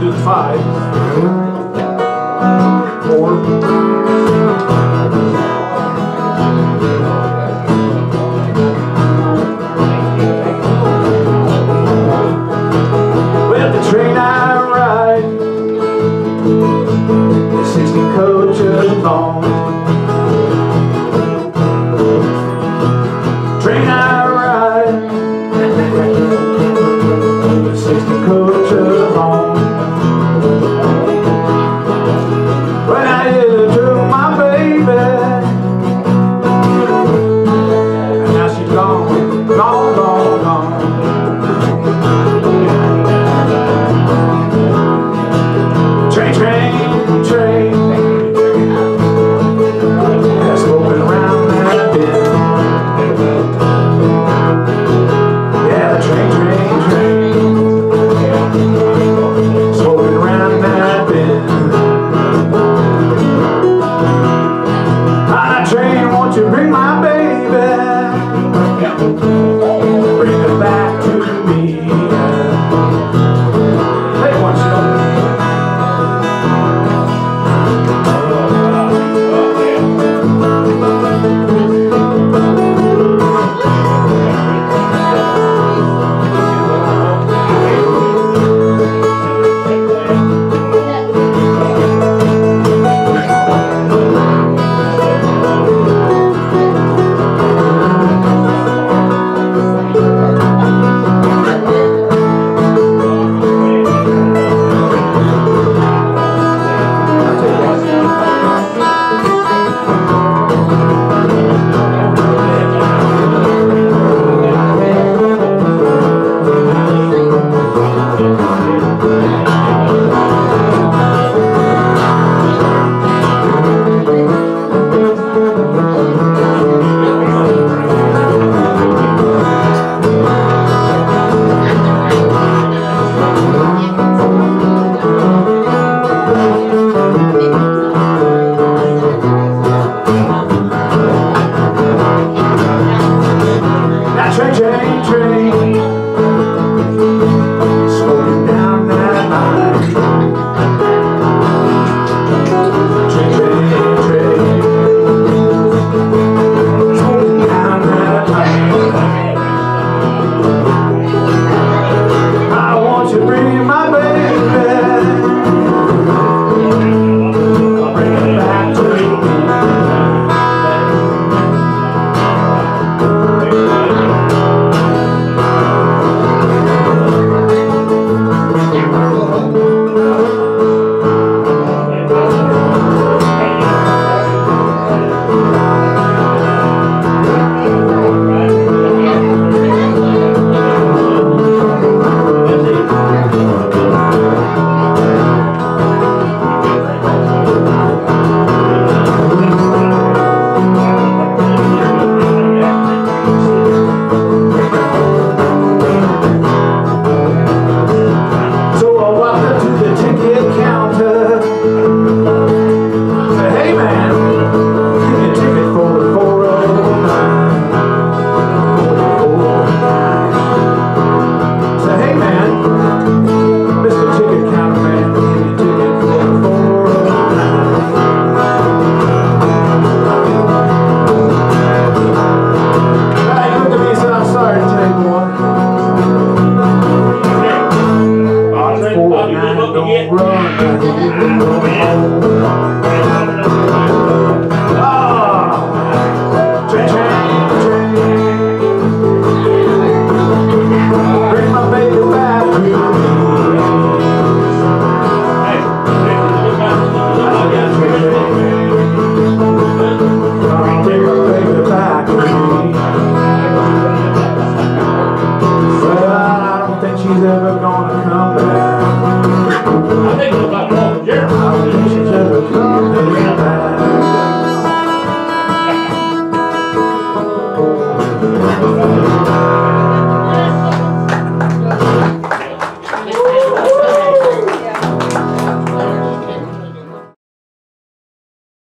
do five, four, with the train I ride, the 60 train I